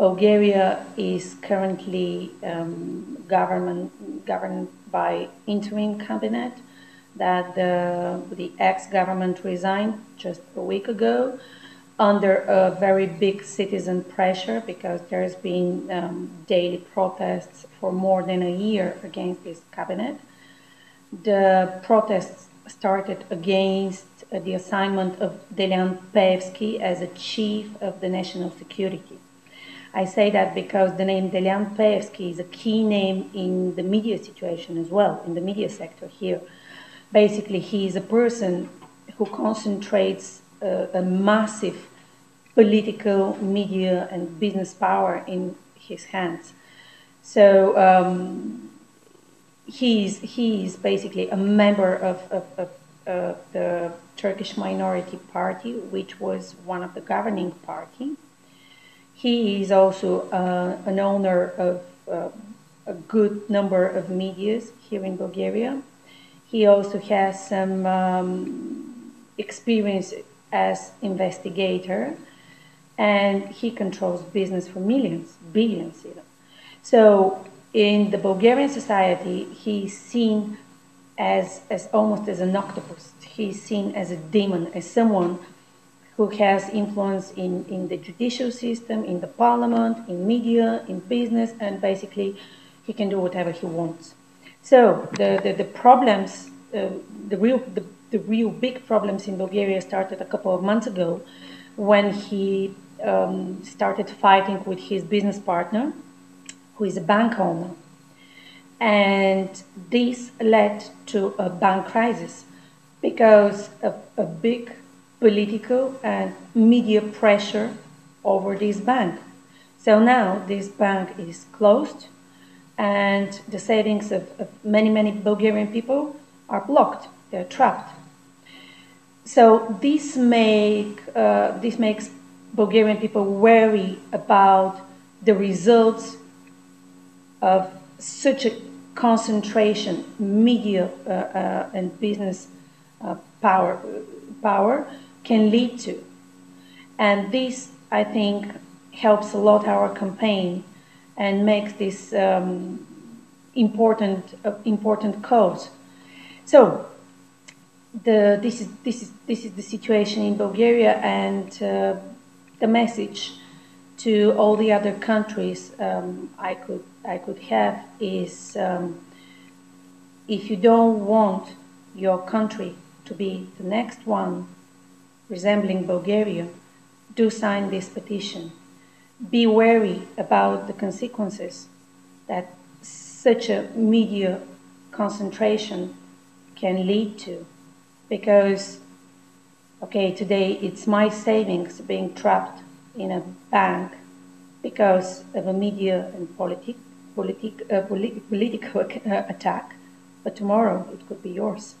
Bulgaria is currently um, government, governed by interim cabinet that the, the ex-government resigned just a week ago under a very big citizen pressure because there's been um, daily protests for more than a year against this cabinet. The protests started against the assignment of Delian Peevski as a chief of the national security. I say that because the name Delian Peevski is a key name in the media situation as well, in the media sector here. Basically, he is a person who concentrates uh, a massive political, media, and business power in his hands. So um, he's, he's basically a member of, of, of uh, the Turkish Minority Party, which was one of the governing party. He is also uh, an owner of uh, a good number of medias here in Bulgaria. He also has some um, experience as investigator, and he controls business for millions, billions even. So in the Bulgarian society, he's seen as, as almost as an octopus. He's seen as a demon, as someone who has influence in, in the judicial system, in the parliament, in media, in business, and basically he can do whatever he wants. So the, the, the problems, uh, the, real, the, the real big problems in Bulgaria started a couple of months ago when he um, started fighting with his business partner, who is a bank owner. And this led to a bank crisis because of a big political and media pressure over this bank. So now this bank is closed and the savings of, of many, many Bulgarian people are blocked, they're trapped. So this, make, uh, this makes Bulgarian people wary about the results of such a concentration, media uh, uh, and business uh, power, power can lead to. And this, I think, helps a lot our campaign and makes this um, important, uh, important cause. So, the, this, is, this, is, this is the situation in Bulgaria and uh, the message to all the other countries um, I could I could have is um, if you don't want your country to be the next one resembling Bulgaria, do sign this petition. Be wary about the consequences that such a media concentration can lead to. Because, okay, today it's my savings being trapped in a bank because of a media and politic, politic, uh, political uh, attack, but tomorrow it could be yours.